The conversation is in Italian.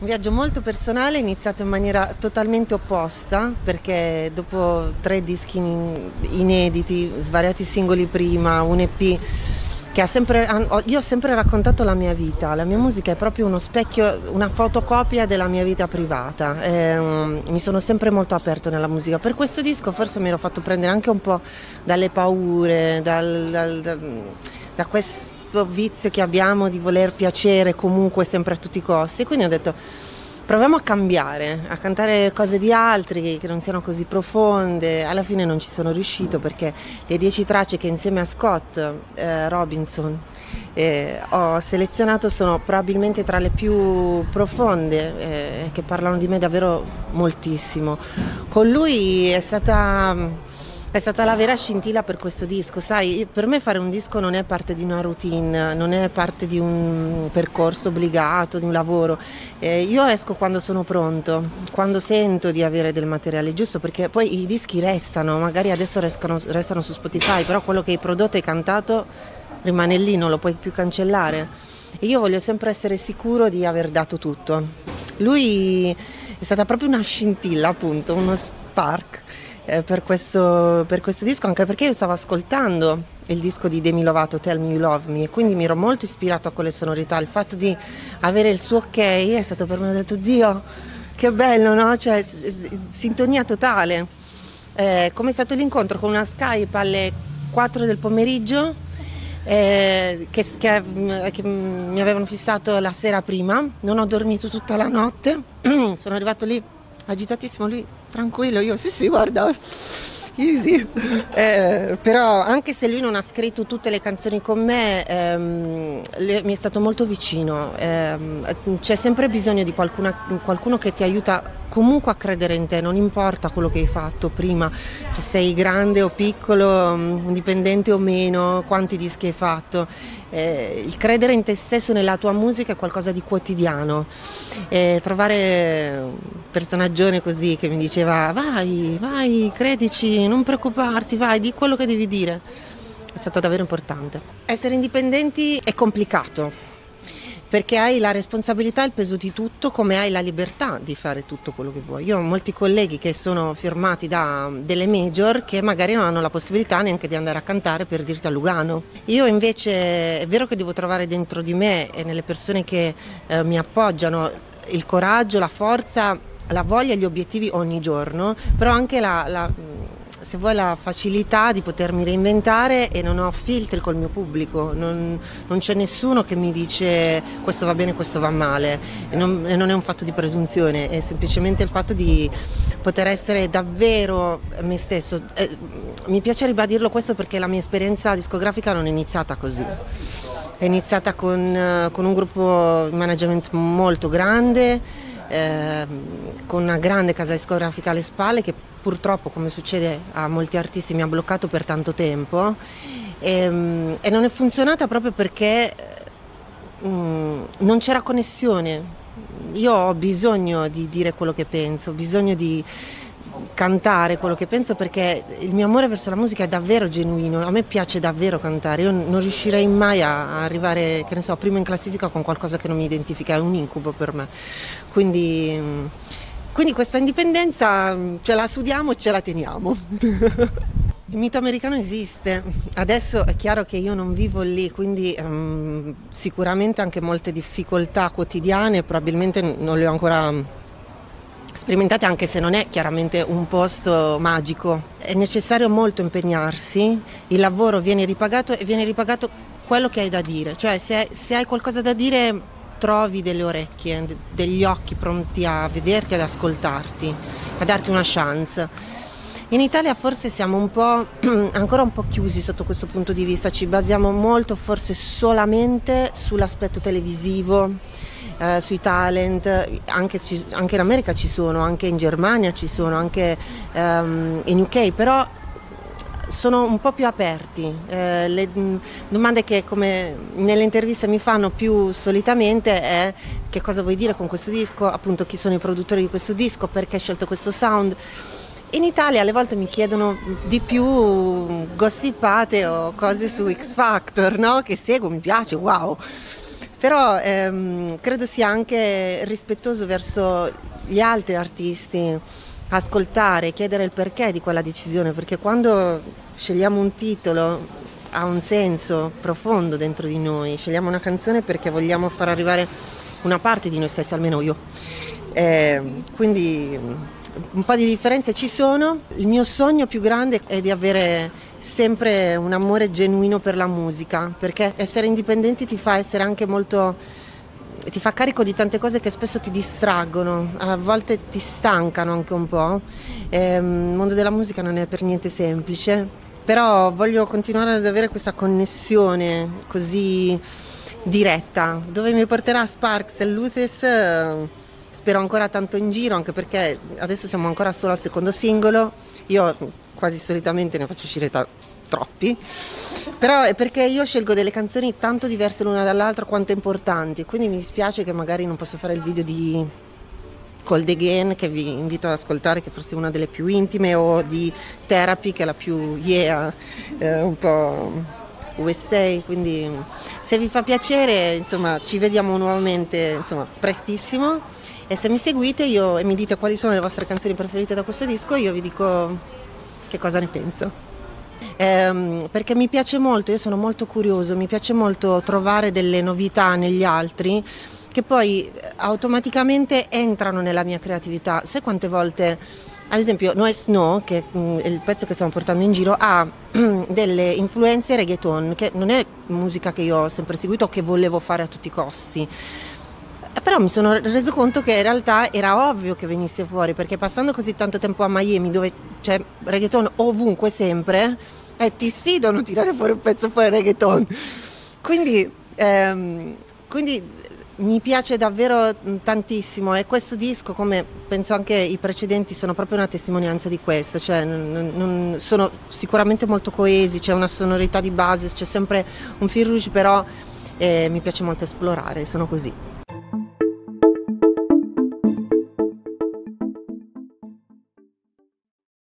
Un viaggio molto personale, iniziato in maniera totalmente opposta, perché dopo tre dischi inediti, svariati singoli prima, un EP che ha sempre, io ho sempre raccontato la mia vita, la mia musica è proprio uno specchio, una fotocopia della mia vita privata, e, um, mi sono sempre molto aperto nella musica, per questo disco forse mi ero fatto prendere anche un po' dalle paure, dal, dal, da, da questo vizio che abbiamo di voler piacere comunque sempre a tutti i costi, quindi ho detto proviamo a cambiare, a cantare cose di altri che non siano così profonde. Alla fine non ci sono riuscito perché le dieci tracce che insieme a Scott eh, Robinson eh, ho selezionato sono probabilmente tra le più profonde, eh, che parlano di me davvero moltissimo. Con lui è stata è stata la vera scintilla per questo disco, sai, per me fare un disco non è parte di una routine, non è parte di un percorso obbligato, di un lavoro. Eh, io esco quando sono pronto, quando sento di avere del materiale giusto, perché poi i dischi restano, magari adesso restano, restano su Spotify, però quello che hai prodotto e cantato rimane lì, non lo puoi più cancellare. E io voglio sempre essere sicuro di aver dato tutto. Lui è stata proprio una scintilla, appunto, uno spark eh, per, questo, per, questo, disco, anche perché io stavo ascoltando il disco di Demi Lovato, Tell Me You Love Me, e quindi mi ero molto ispirato a quelle sonorità. Il fatto di avere il suo ok è stato per me, ho detto, Dio, che bello, no? Cioè, sintonia totale. Eh, come è stato l'incontro con una Skype alle 4 del pomeriggio, eh, che, che, che, mi avevano fissato la sera prima, non ho dormito tutta la notte, sono arrivato lì agitatissimo, lui tranquillo, io sì sì guarda, easy. Eh, però anche se lui non ha scritto tutte le canzoni con me, ehm, mi è stato molto vicino, ehm, c'è sempre bisogno di qualcuna, qualcuno che ti aiuta comunque a credere in te, non importa quello che hai fatto prima, se sei grande o piccolo, indipendente o meno, quanti dischi hai fatto eh, il credere in te stesso, nella tua musica è qualcosa di quotidiano. Eh, trovare un personaggio così che mi diceva vai, vai, credici, non preoccuparti, vai, di quello che devi dire, è stato davvero importante. Essere indipendenti è complicato perché hai la responsabilità e il peso di tutto come hai la libertà di fare tutto quello che vuoi. Io ho molti colleghi che sono firmati da delle major che magari non hanno la possibilità neanche di andare a cantare per dirti a Lugano. Io invece è vero che devo trovare dentro di me e nelle persone che eh, mi appoggiano il coraggio, la forza, la voglia e gli obiettivi ogni giorno, però anche la, la se vuoi la facilità di potermi reinventare e non ho filtri col mio pubblico, non, non c'è nessuno che mi dice questo va bene, questo va male e non, e non, è un fatto di presunzione, è semplicemente il fatto di poter essere davvero me stesso. Eh, mi piace ribadirlo questo perché la mia esperienza discografica non è iniziata così. È iniziata con, con un gruppo di management molto grande, eh, con una grande casa discografica alle spalle che purtroppo come succede a molti artisti mi ha bloccato per tanto tempo e, ehm, e non è funzionata proprio perché um, non c'era connessione. Io ho bisogno di dire quello che penso, ho bisogno di cantare quello che penso perché il mio amore verso la musica è davvero genuino, a me piace davvero cantare, io non riuscirei mai a arrivare, che ne so, prima in classifica con qualcosa che non mi identifica, è un incubo per me. Quindi, quindi questa indipendenza ce la sudiamo e ce la teniamo. Il mito americano esiste, adesso è chiaro che io non vivo lì, quindi um, sicuramente anche molte difficoltà quotidiane, probabilmente non le ho ancora sperimentate anche se non è chiaramente un posto magico. È necessario molto impegnarsi, il lavoro viene ripagato e viene ripagato quello che hai da dire, cioè se, se hai qualcosa da dire trovi delle orecchie, degli occhi pronti a vederti, ad ascoltarti, a darti una chance. In Italia forse siamo un po' ancora un po' chiusi sotto questo punto di vista, ci basiamo molto forse solamente sull'aspetto televisivo, eh, sui talent, anche, anche, in America ci sono, anche in Germania ci sono, anche um, in UK, però sono un po' più aperti. Eh, le domande che come nelle interviste mi fanno più solitamente è che cosa vuoi dire con questo disco, appunto chi sono i produttori di questo disco, perché hai scelto questo sound. In Italia alle volte mi chiedono di più gossipate o cose su X Factor, no? che seguo, mi piace, wow Però ehm, credo sia anche rispettoso verso gli altri artisti ascoltare, chiedere il perché di quella decisione, perché quando scegliamo un titolo ha un senso profondo dentro di noi, scegliamo una canzone perché vogliamo far arrivare una parte di noi stessi, almeno io. Eh, quindi un po' di differenze ci sono, il mio sogno più grande è di avere sempre un amore genuino per la musica, perché essere indipendenti ti fa essere anche molto ti fa carico di tante cose che spesso ti distraggono, a volte ti stancano anche un po'. Eh, il mondo della musica non è per niente semplice, però voglio continuare ad avere questa connessione così diretta. Dove mi porterà Sparks e Luthes spero ancora tanto in giro, anche perché adesso siamo ancora solo al secondo singolo. Io quasi solitamente ne faccio uscire ta- troppi. Però è perché io scelgo delle canzoni tanto diverse l'una dall'altra quanto importanti, quindi mi dispiace che magari non posso fare il video di Cold Again che vi invito ad ascoltare, che forse è una delle più intime, o di Therapy che è la più yeah, eh, un po' USA, quindi se vi fa piacere insomma ci vediamo nuovamente insomma, prestissimo. E se mi seguite io, e mi dite quali sono le vostre canzoni preferite da questo disco io vi dico che cosa ne penso ehm, perché mi piace molto, io sono molto curioso, mi piace molto trovare delle novità negli altri che poi eh, automaticamente entrano nella mia creatività. Sai quante volte, ad esempio, Noe Snow, che mm, è il pezzo che stiamo portando in giro, ha delle influenze reggaeton, che non è musica che io ho sempre seguito o che volevo fare a tutti i costi però mi sono reso conto che in realtà era ovvio che venisse fuori perché passando così tanto tempo a Miami dove c'è reggaeton ovunque sempre eh, ti sfido a non tirare fuori un pezzo fuori reggaeton. Quindi, ehm, quindi mi piace davvero tantissimo e questo disco, come penso anche i precedenti, sono proprio una testimonianza di questo, cioè non, non, sono sicuramente molto coesi, c'è una sonorità di base, c'è sempre un fil rouge, però eh, mi piace molto esplorare, sono così.